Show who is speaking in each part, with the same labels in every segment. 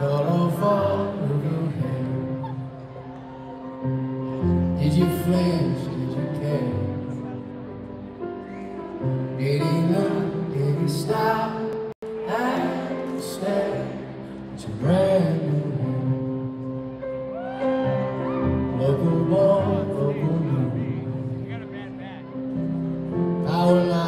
Speaker 1: Gonna follow you hand Did you flinch? Did you care? Did he look? Did he stop? And stay at your brand new hand Local boy, local new Power line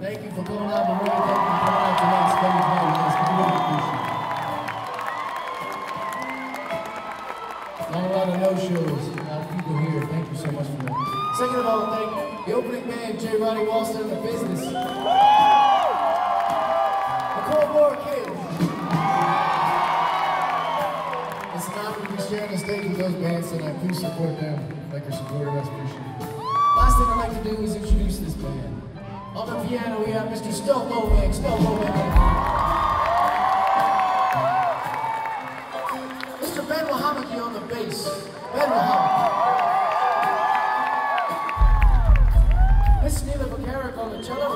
Speaker 1: thank you. For coming out, but really thank you for coming out tonight spending time with us. We really appreciate it. Not a lot of no-shows, a lot of people here. Thank you so much for that. Second of all, thank the opening band, J. Roddy Walston, the business. The Cold War Kids. It's an honor to be sharing the stage with those bands tonight. Please support them like you're supporting us. Appreciate On the piano, we have Mr. Stelth Ulvang. Stelth Ulvang. Mr. Ben Wahamaki on the bass. Ben Wahamaki. Miss Neyla Pekarek on the cello.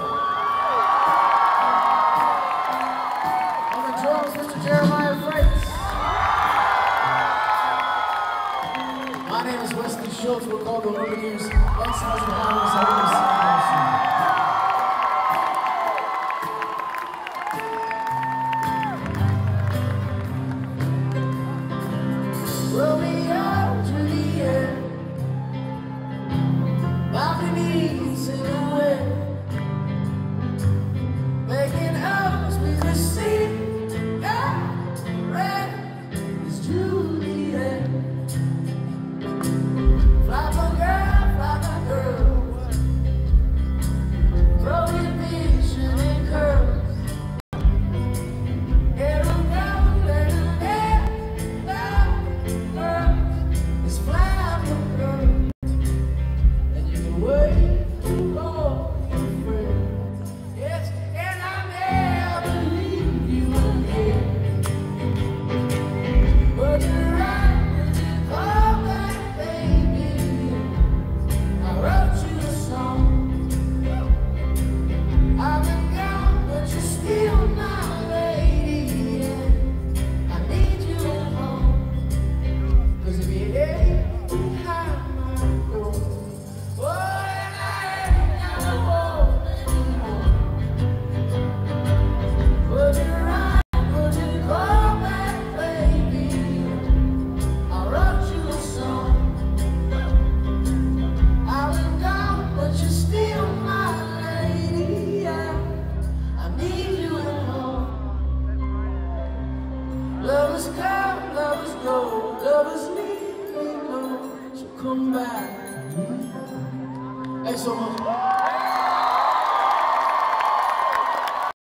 Speaker 1: On the drums, Mr. Jeremiah Fraites. My name is Wesley Schultz. We're called the Lumineers. Thanks so much for having us. So much.